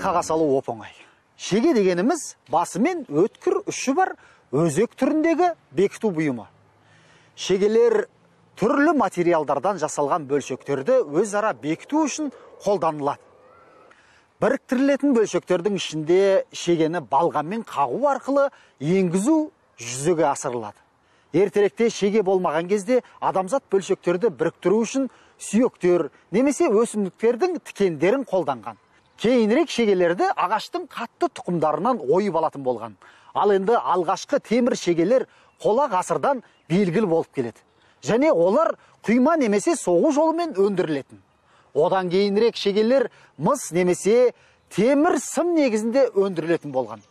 қаға салу оп оңай. Шеге дегеніміз басымен өткір ұшы бар өзек түріндегі бекіту бұйымы. Шегелер түрлі материалдардан жасалған бөлшектерді өзара бекіту үшін қолданылады. Біріктірілетін бөлшектердің ішінде шегені балғамен қағу арқылы енгізу жүзеге асырылады. Ертеректе шеге болмаған кезде адамзат бөлшектерді біріктіру үшін сүйектер немесе өсімдіктердің тікендерін қолданған. Кейінірек шегелерді ағаштың қатты тұқымдарынан ойып алатын болған. Ал енді алғашқы темір шегелер қола ғасырдан белгілі болып келеді. Және олар құйма немесе соғу жолымен өндірілетін. Одан кейінірек шегелер мыс немесе темір сым негізінде өндірілетін болған.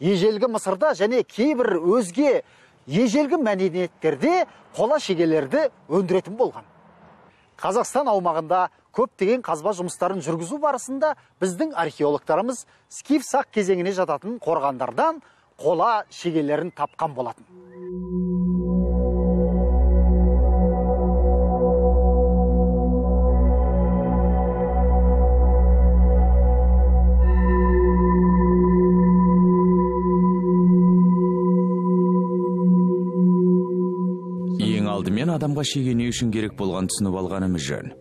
Ежелгі мысырда және кейбір өзге ежелгі мәдениеттерде қола шегелерді өндіретін болған. Қазақстан аумағында көптеген қазба жұмыстарын жүргізу барысында біздің археологтарымыз скиф сақ кезеңіне жататын қорғандардан қола шегелерін тапқан болатын. Ең алдымен адамға шеге не үшін керек болған түсініп алғанымыз жөн.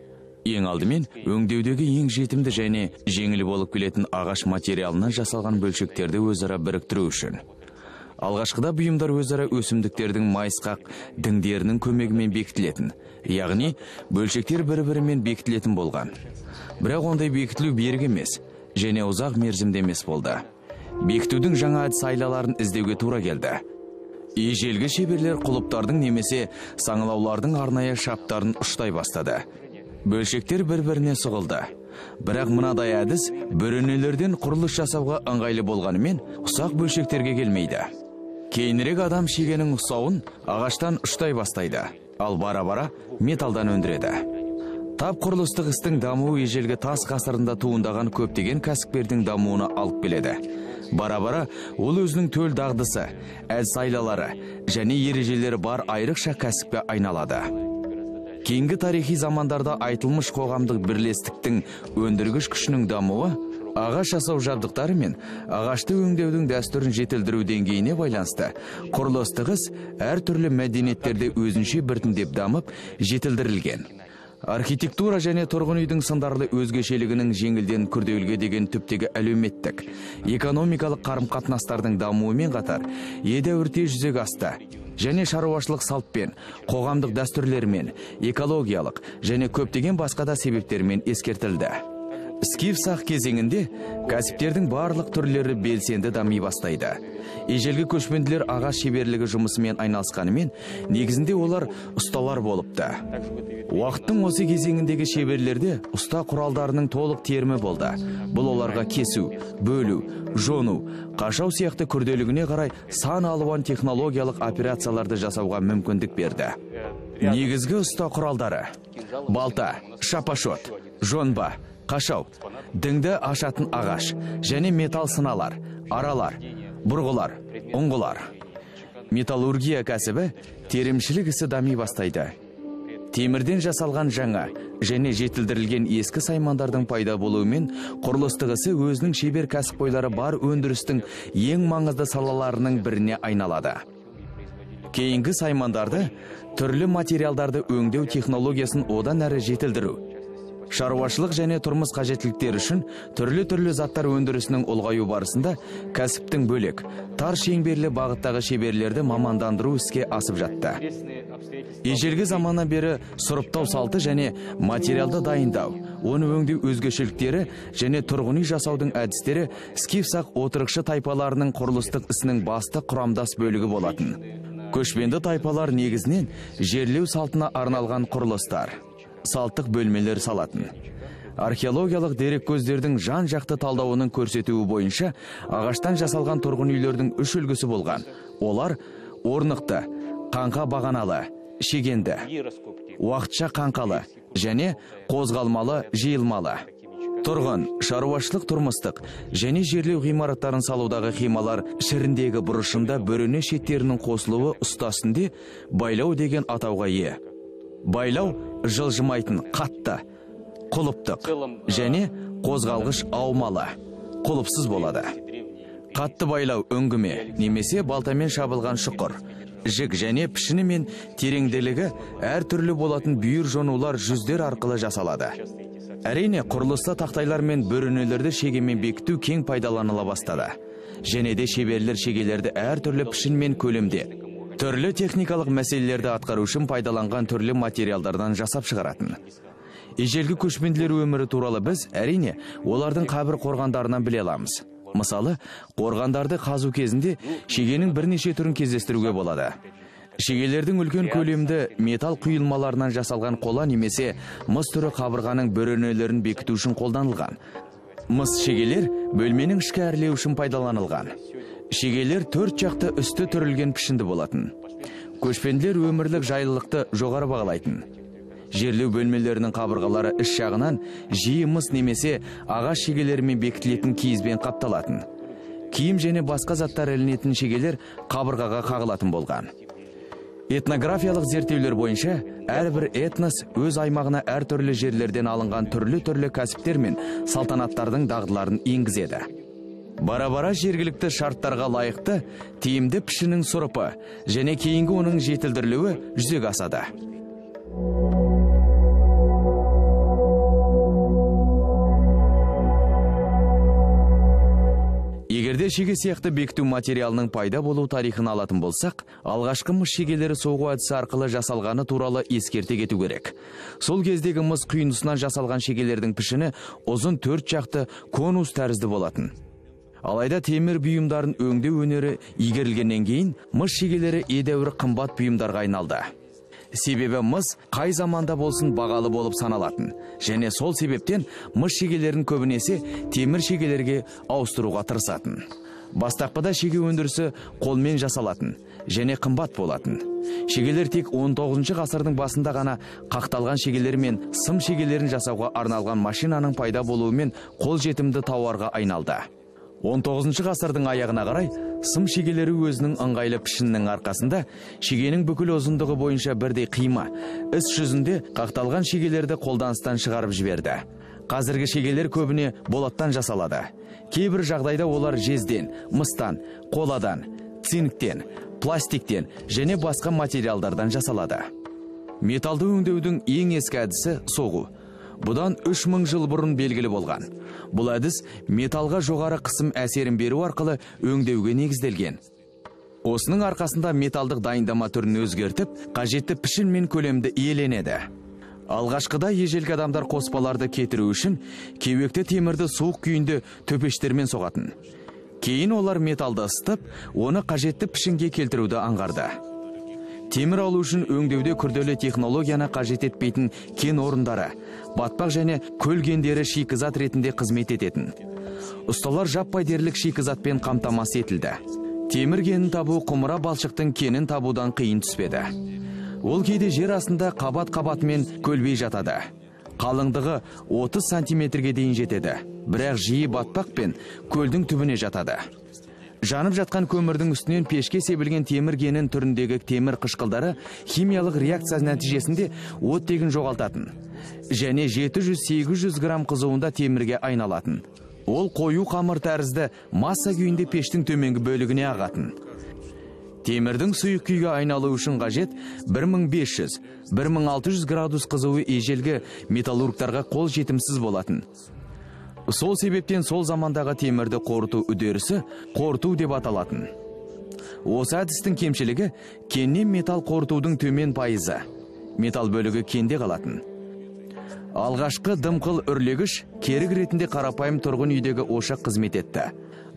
Ең алдымен өңдеудегі ең жетімді және жеңіл болып келетін ағаш материалынан жасалған бөлшектерді өзара біріктіру үшін. Алғашқыда бұйымдар өзара өсімдіктердің майысқақ діңдерінің көмегімен бекітілетін яғни бөлшектер бір бірімен бекітілетін болған. Бірақ ондай бекітілу берік емес және ұзақ мерзімді емес болды. Бекітудің жаңа әдіс айлаларын іздеуге тура келді. Ежелгі шеберлер құлыптардың немесе саңылаулардың арнайы шаптарын ұштай бастады. Бөлшектер бір біріне сұғылды. Бірақ мынадай әдіс бөренелерден құрылыс жасауға ыңғайлы болғанымен ұсақ бөлшектерге келмейді. Кейінірек адам шегенің ұсауын ағаштан ұштай бастайды ал бара бара металдан өндіреді. Тап құрылыстық істің дамуы ежелгі тас ғасырында туындаған көптеген кәсіпкердің дамуына алып келеді. Бара бара ол өзінің төл дағдысы әдіс және ережелері бар айрықша кәсіпке айналады. Кейінгі тарихи замандарда айтылмыш қоғамдық бірлестіктің өндіргіш күшінің дамуы ағаш жасау жабдықтары мен ағашты өңдеудің дәстүрін жетілдіру деңгейіне байланысты құрылыстық іс әртүрлі мәдениеттерде өзінше біртіндеп дамып жетілдірілген. Архитектура және тұрғын үйдің сындарлы өзгешелігінің жеңілден күрделіге деген түптегі әлеуметтік экономикалық қарым қатынастардың дамуымен қатар едәуірте жүзеге асты. Және шаруашылық салтпен қоғамдық дәстүрлермен экологиялық және көптеген басқа да себептермен ескертілді. Скиф сақ кезеңінде кәсіптердің барлық түрлері белсенді дами бастайды. Ежелгі көшпенділер ағаш шеберлігі жұмысымен айналысқанымен негізінде олар ұсталар болыпты. Уақыттың осы кезеңіндегі шеберлерде ұста құралдарының толық терімі болды. Бұл оларға кесу бөлу жону қашау сияқты күрделігіне қарай сан алуан технологиялық операцияларды жасауға мүмкіндік берді. Негізгі ұста құралдары балта шапашот жонба қашау діңді ашатын ағаш және металл сыналар аралар бұрғылар ұңғылар. Металлургия кәсібі теремшілік ісі дами бастайды. Темірден жасалған жаңа және жетілдірілген ескі саймандардың пайда болуымен құрылыстық ісі өзінің шебер кәсіпқойлары бар өндірістің ең маңызды салаларының біріне айналады. Кейінгі саймандарды түрлі материалдарды өңдеу технологиясын одан әрі жетілдіру шаруашылық және тұрмыс қажеттіліктері үшін түрлі түрлі заттар өндірісінің ұлғаю барысында кәсіптің бөлек тар шеңберлі бағыттағы шеберлерді мамандандыру іске асып жатты. Ежелгі заманнан бері сұрыптау салты және материалды дайындау оны өңдеу өзгешеліктері және тұрғын үй жасаудың әдістері скиф сақ отырықшы тайпаларының құрылыстық ісінің басты құрамдас бөлігі болатын. Көшпенді тайпалар негізінен жерлеу салтына арналған құрылыстар. Салттық бөлмелер салатын. Археологиялық дереккөздердің жан жақты талдауының көрсетуі бойынша ағаштан жасалған тұрғын үйлердің үш үлгісі болған. Олар орнықты қаңқа бағаналы шегенді уақытша қаңқалы және қозғалмалы жиылмалы. Тұрғын шаруашылық тұрмыстық және жерлеу ғимараттарын салудағы қималар шіріндегі бұрышында бөрене шеттерінің қосылуы ұстасында байлау деген атауға ие. Байлау жылжымайтын қатты құлыптық және қозғалғыш аумалы құлыпсыз болады. қатты байлау үңгіме немесе балтамен шабылған шұқыр жік және пішіні мен тереңділігі әртүрлі болатын бүйір жонулар жүздер арқылы жасалады. Әрине құрылыста тақтайлар мен бөренелерді шегемен бекіту кең пайдаланыла бастады. Және де шеберлер шегелерді әртүрлі пішін мен көлемде түрлі техникалық мәселелерді атқару үшін пайдаланған түрлі материалдардан жасап шығаратын. Ежелгі көшпенділер өмірі туралы біз әрине олардың қабір қорғандарынан біле аламыз. Мысалы қорғандарды қазу кезінде шегенің бірнеше түрін кездестіруге болады. Шегелердің үлкен көлемді металл құйылмаларынан жасалған қола немесе мыс түрі қабырғаның бөренелерін бекіту үшін қолданылған. Мыс шегелер бөлменің ішкі әрлеу үшін пайдаланылған. Шегелер төрт жақты үсті түрілген пішінді болатын. Көшпенділер өмірлік жайлылықты жоғары бағалайтын. Жерлеу бөлмелерінің қабырғалары іш жағынан жиі мыс немесе ағаш шегелерімен бекітілетін киізбен қапталатын. Киім және басқа заттар ілінетін шегелер қабырғаға қағылатын болған. Этнографиялық зерттеулер бойынша әрбір этнос өз аймағына әртүрлі жерлерден алынған түрлі түрлі кәсіптер мен салтанаттардың дағдыларын енгізеді. Бара бара жергілікті шарттарға лайықты тиімді пішінің сұрыпы және кейінгі оның жетілдірілуі жүзеге асады. Егерде шеге сияқты бекіту материалының пайда болу тарихын алатын болсақ алғашқы мыс шегелері соғу әдісі арқылы жасалғаны туралы ескерте кету керек. Сол кездегі мыс құйындысынан жасалған шегелердің пішіні ұзын төрт жақты конус тәрізді болатын. Алайда темір бұйымдарын өңдеу өнері игерілгеннен кейін мыс шегелері едәуір қымбат бұйымдарға айналды. Себебі мыс қай заманда болсын бағалы болып саналатын. Және сол себептен мыс шегелерін көбінесе темір шегелерге ауыстыруға тырысатын. Бастапқыда шеге өндірісі қолмен жасалатын және қымбат болатын. Шегелер тек 19 ғасырдың басында ғана қақталған шегелер мен сым шегелерін жасауға арналған машинаның пайда болуымен қолжетімді тауарға айналды. 19 ғасырдың аяғына қарай сым шегелері өзінің ыңғайлы пішінінің арқасында шегенің бүкіл ұзындығы бойынша бірдей қима іс жүзінде қақталған шегелерді қолданыстан шығарып жіберді. Қазіргі шегелер көбіне болаттан жасалады. Кейбір жағдайда олар жезден мыстан қоладан цинктен пластиктен және басқа материалдардан жасалады. Металды өңдеудің ең ескі әдісі соғу. Бұдан үш мың жыл бұрын белгілі болған. Бұл әдіс металға жоғары қысым әсерін беру арқылы өңдеуге негізделген. Осының арқасында металдық дайындама түрін өзгертіп қажетті пішін мен көлемді иеленеді. Алғашқыда ежелгі адамдар қоспаларды кетіру үшін кеуекті темірді суық күйінде төпештермен соғатын. Кейін олар металды ысытып оны қажетті пішінге келтіруді аңғарды. Темір алу үшін өңдеуде күрделі технологияны қажет етпейтін кен орындары батпақ және көл кендері шикізат ретінде қызмет ететін. Ұсталар жаппай дерлік шикізатпен қамтамасыз етілді. Темір кенін табу құмыра балшықтың кенін табудан қиын түспеді. Ол кейде жер астында қабат қабатымен көлбей жатады. Қалыңдығы 30 сантиметрге дейін жетеді. Бірақ жиі батпақ пен көлдің түбіне жатады. Жанып жатқан көмірдің үстінен пешке себілген темір кенін түріндегі темір қышқылдары химиялық реакция нәтижесінде оттегін жоғалтатын. Және 700-800 грамм қызуында темірге айналатын. Ол қою қамыр тәрізді масса күйінде пештің төменгі бөлігіне ағатын. Темірдің сұйық күйге айналу үшін қажет 1500-1600 градус қызуы ежелгі металлургтарға қол жетімсіз болатын. Сол себептен сол замандағы темірді қорыту үдерісі қорыту деп аталатын. Осы әдістің кемшілігі кеннен металл қорытудың төмен пайызы. Металл бөлігі кенде қалатын. Алғашқы дымқыл үрлегіш керік ретінде қарапайым тұрғын үйдегі ошақ қызмет етті.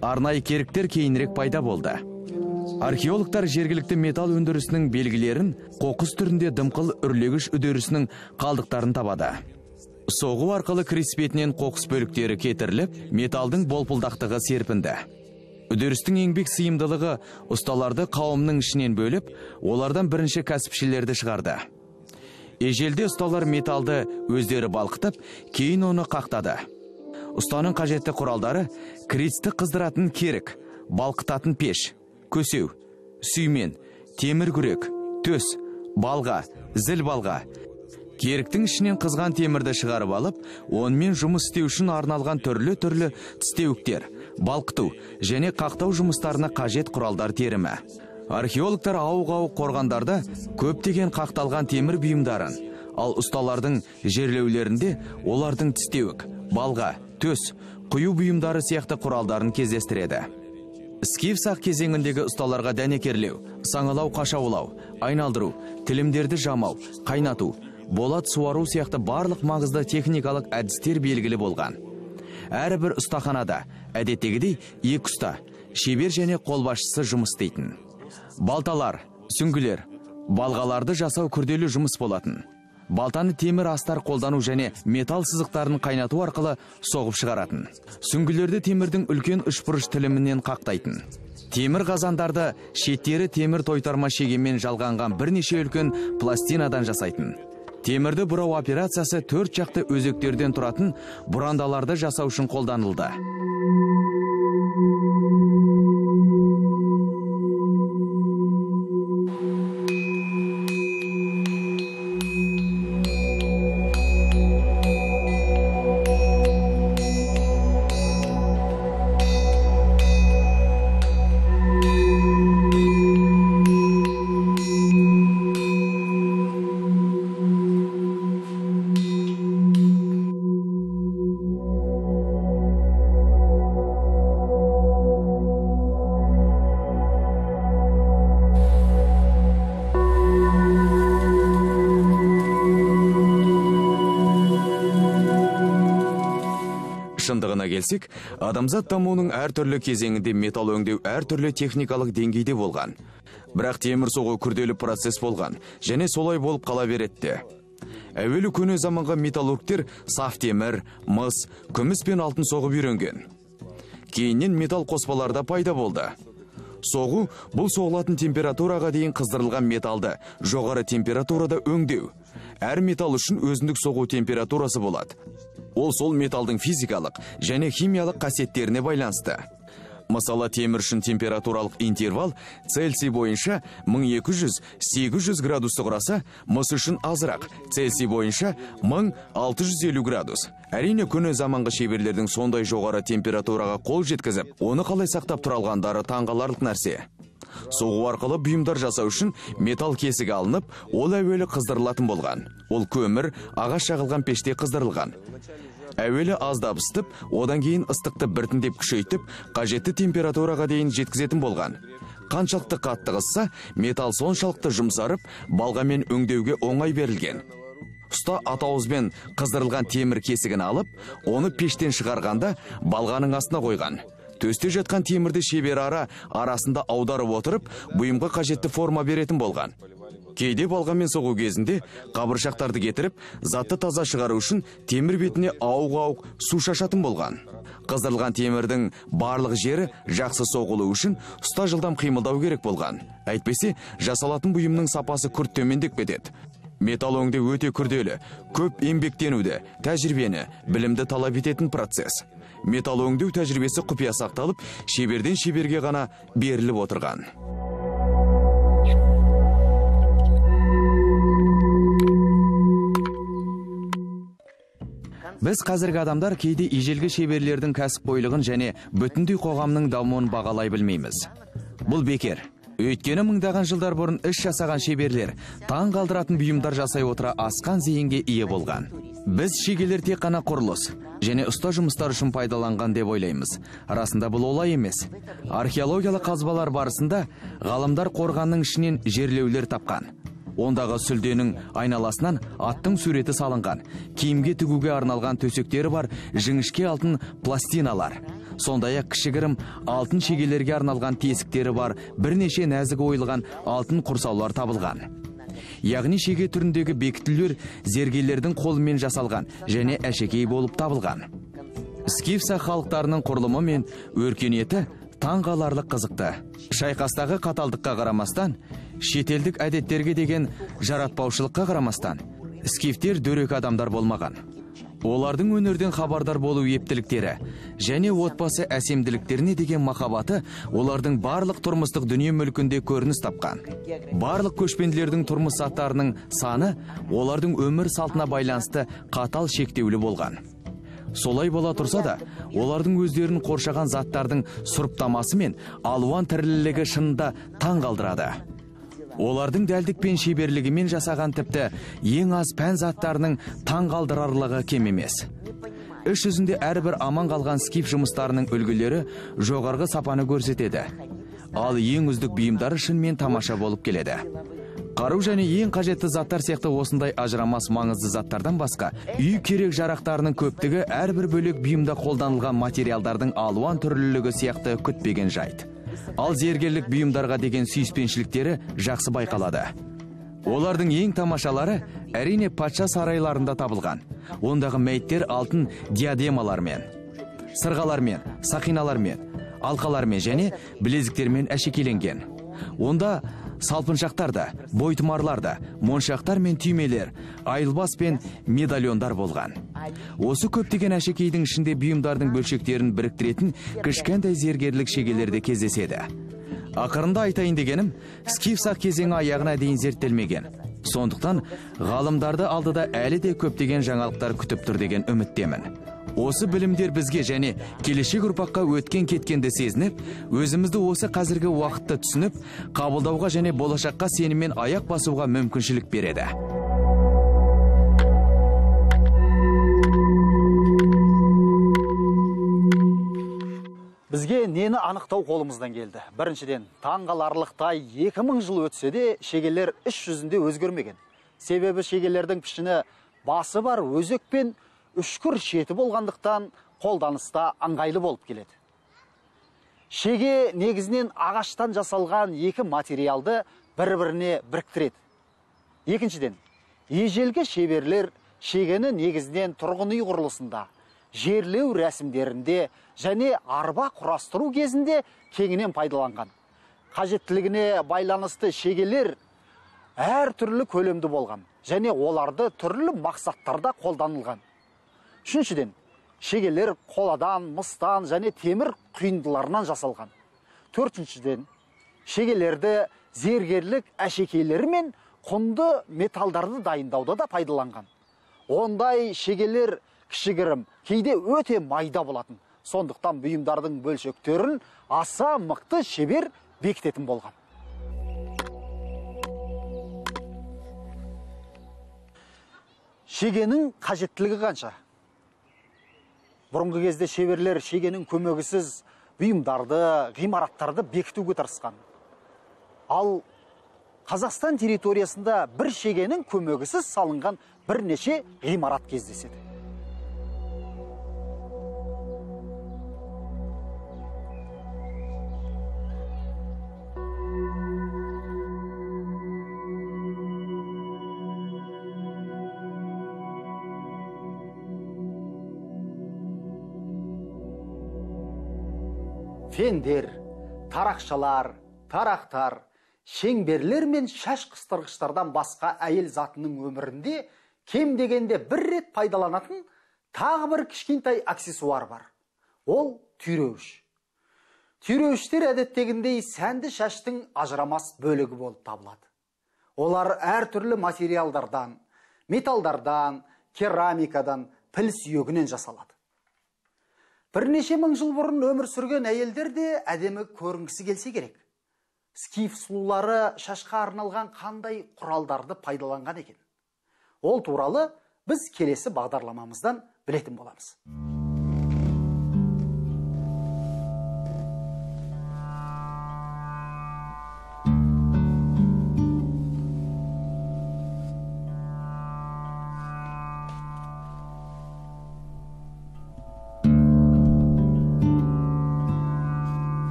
Арнайы керіктер кейінірек пайда болды. Археологтар жергілікті металл өндірісінің белгілерін қоқыс түрінде дымқыл үрлегіш үдерісінің қалдықтарын табады. Соғу арқылы кіріспетінен қоқыс бөліктері кетіріліп металдың болпылдақтығы серпінді. Үдерістің еңбек сыйымдылығы ұсталарды қауымның ішінен бөліп олардан бірінші кәсіпшілерді шығарды. Ежелде ұсталар металды өздері балқытып кейін оны қақтады. Ұстаның қажетті құралдары крицті қыздыратын керік балқытатын пеш көсеу сүймен темір күрек төс балға зіл балға. Керіктің ішінен қызған темірді шығарып алып онымен жұмыс істеу үшін арналған түрлі түрлі тістеуіктер балқыту және қақтау жұмыстарына қажет құралдар терімі. Археологтар ауық ауық қорғандарда көптеген қақталған темір бұйымдарын ал ұсталардың жерлеулерінде олардың тістеуік балға төс құю бұйымдары сияқты құралдарын кездестіреді. Скиф сақ кезеңіндегі ұсталарға дәнекерлеу саңылау қашаулау айналдыру тілімдерді жамау қайнату болат суару сияқты барлық маңызды техникалық әдістер белгілі болған. Әрбір ұстаханада әдеттегідей екі ұста шебер және қолбасшысы жұмыс істейтін. Балталар сүңгілер балғаларды жасау күрделі жұмыс болатын. Балтаны темір астар қолдану және металл сызықтарын қайнату арқылы соғып шығаратын. Сүңгілерді темірдің үлкен үшбұрыш тілімінен қақтайтын. Темір қазандарды шеттері темір тойтарма шегемен жалғанған бірнеше үлкен пластинадан жасайтын. Темірді бұрау операциясы төрт жақты өзектерден тұратын бұрандаларды жасау үшін қолданылды. Келсек адамзат дамуының әртүрлі кезеңінде металл өңдеу әртүрлі техникалық деңгейде болған. Бірақ темір соғу күрделі процесс болған және солай болып қала береді. Әуелі көне заманға металлургтер саф темір мыс күміс пен алтын соғып үйренген. Кейіннен металл қоспаларда пайда болды. Соғу бұл соғылатын температураға дейін қыздырылған металды жоғары температурада өңдеу. Әр металл үшін өзіндік соғу температурасы болады. Ол сол металдың физикалық және химиялық қасиеттеріне байланысты. Мысалы темір үшін температуралық интервал цельсий бойынша 1200-800 градусты құраса мыс үшін азырақ цельсий бойынша 1650 градус. Әрине көне заманғы шеберлердің сондай жоғары температураға қол жеткізіп оны қалай сақтап тұра алғандары таңғаларлық нәрсе. Соғу арқылы бұйымдар жасау үшін металл кесігі алынып ол әуелі қыздырылатын болған. Ол көмір ағаш жағылған пеште қыздырылған. Әуелі аздап ысытып одан кейін ыстықты біртіндеп күшейтіп қажетті температураға дейін жеткізетін болған. Қаншалықты қатты қысса металл соншалықты жұмсарып балғамен өңдеуге оңай берілген. Ұста атауызбен қыздырылған темір кесігін алып оны пештен шығарғанда балғаның астына қойған. Төсте жатқан темірді шебер ара арасында аударып отырып бұйымға қажетті форма беретін болған. Кейде балғамен соғу кезінде қабыршақтарды кетіріп затты таза шығару үшін темір бетіне ауық ауық су шашатын болған. Қыздырылған темірдің барлық жері жақсы соғылу үшін ұста жылдам қимылдау керек болған. Әйтпесе жасалатын бұйымның сапасы күрт төмендеп кетеді. Металл өңдеу өте күрделі көп еңбектенуді тәжірибені білімді талап ететін процесс. Металл өңдеу тәжірибесі құпия сақталып шеберден шеберге ғана беріліп отырған. Біз қазіргі адамдар кейде ежелгі шеберлердің кәсіпқойлығын және бүтіндей қоғамның дамуын бағалай білмейміз. Бұл бекер. Өйткені мыңдаған жылдар бұрын іс жасаған шеберлер таң қалдыратын бұйымдар жасай отыра асқан зейінге ие болған. Біз шегелер тек қана құрылыс және ұста жұмыстар үшін пайдаланған деп ойлаймыз. Расында бұл олай емес. Археологиялық қазбалар барысында ғалымдар қорғанның ішінен жерлеулер тапқан. Ондағы сүлденің айналасынан аттың суреті салынған. Киімге тігуге арналған төсектері бар жіңішке алтын пластиналар. Сондай ақ кішігірім алтын шегелерге арналған тесіктері бар. Бірнеше нәзік ойылған алтын құрсаулар табылған. Яғни шеге түріндегі бекітулер зергерлердің қолымен жасалған және әшекей болып табылған. Скифса халықтарының құрылымы мен өркениеті таңғаларлық қызықты. Шайқастағы қаталдыққа қарамастан шетелдік әдеттерге деген жаратпаушылыққа қарамастан скифтер дөрекі адамдар болмаған. Олардың өнерден хабардар болу ептіліктері және отбасы әсемділіктеріне деген махаббаты олардың барлық тұрмыстық дүние мүлкінде көрініс тапқан. Барлық көшпенділердің тұрмыс заттарының саны олардың өмір салтына байланысты қатал шектеулі болған. Солай бола тұрса да олардың өздерін қоршаған заттардың сұрыптамасы мен алуан түрлілігі шынында таң қалдырады. Олардың дәлдік пен шеберлігімен жасаған тіпті ең аз пән заттарының таң қалдырарлығы кем емес. Іс жүзінде әрбір аман қалған скиф жұмыстарының үлгілері жоғарғы сапаны көрсетеді. Ал ең үздік бұйымдары шынымен тамаша болып келеді. Қару және ең қажетті заттар сияқты осындай ажырамас маңызды заттардан басқа үй керек жарақтарының көптігі әрбір бөлек бұйымда қолданылған материалдардың алуан түрлілігі сияқты күтпеген жайт. Ал зергерлік бұйымдарға деген сүйіспеншіліктері жақсы байқалады. Олардың ең тамашалары әрине патша сарайларында табылған. Ондағы мәйіттер алтын диадемалармен сырғалармен сақиналармен алқалармен және білезіктермен әшекейленген. Онда салпыншақтар да бойтұмарлар да моншақтар мен түймелер айылбас пен медальондар болған. Осы көптеген әшекейдің ішінде бұйымдардың бөлшектерін біріктіретін кішкентай зергерлік шегелер де кездеседі. Ақырында айтайын дегенім скиф сақ кезеңі аяғына дейін зерттелмеген. Сондықтан ғалымдарды алдыда әлі де көптеген жаңалықтар күтіп тұр деген үміттемін. Осы білімдер бізге және келешек ұрпаққа өткен кеткенді сезініп өзімізді осы қазіргі уақытты түсініп қабылдауға және болашаққа сеніммен аяқ басуға мүмкіншілік береді. Бізге нені анықтау қолымыздан келді? Біріншіден таңғаларлықтай екі мың жыл өтсе де шегелер іс жүзінде өзгермеген. Себебі шегелердің пішіні басы бар өзек пен үшкір шеті болғандықтан қолданыста ыңғайлы болып келеді. Шеге негізінен ағаштан жасалған екі материалды бір біріне біріктіреді. Екіншіден ежелгі шеберлер шегені негізінен тұрғын үй құрылысында жерлеу рәсімдерінде және арба құрастыру кезінде кеңінен пайдаланған. Қажеттілігіне байланысты шегелер әр түрлі көлемді болған және оларды түрлі мақсаттарда қолданылған. Үшіншіден шегелер қоладан мыстан және темір құйындыларынан жасалған. Төртіншіден шегелерді зергерлік әшекейлері мен құнды металдарды дайындауда да пайдаланған ондай шегелер кішігірім кейде өте майда болатын сондықтан бұйымдардың бөлшектерін аса мықты шебер бекітетін болған шегенің қажеттілігі қанша бұрынғы кезде шеберлер шегенің көмегісіз бұйымдарды ғимараттарды бекітуге тырысқан. Ал қазақстан территориясында бір шегенің көмегісіз салынған бірнеше ғимарат кездеседі. Фендер тарақшалар тарақтар шеңберлер мен шаш қыстырғыштардан басқа әйел затының өмірінде кем дегенде бір рет пайдаланатын тағы бір кішкентай аксессуар бар. Ол түйреуіш. Түйреуіштер әдеттегіндей сәнді шаштың ажырамас бөлігі болып табылады. Олар әртүрлі материалдардан металдардан керамикадан піл сүйегінен жасалады. Бірнеше мың жыл бұрын өмір сүрген әйелдер де әдемі көрінгісі келсе керек. Скиф сұлулары шашқа арналған қандай құралдарды пайдаланған екен? Ол туралы біз келесі бағдарламамыздан білетін боламыз.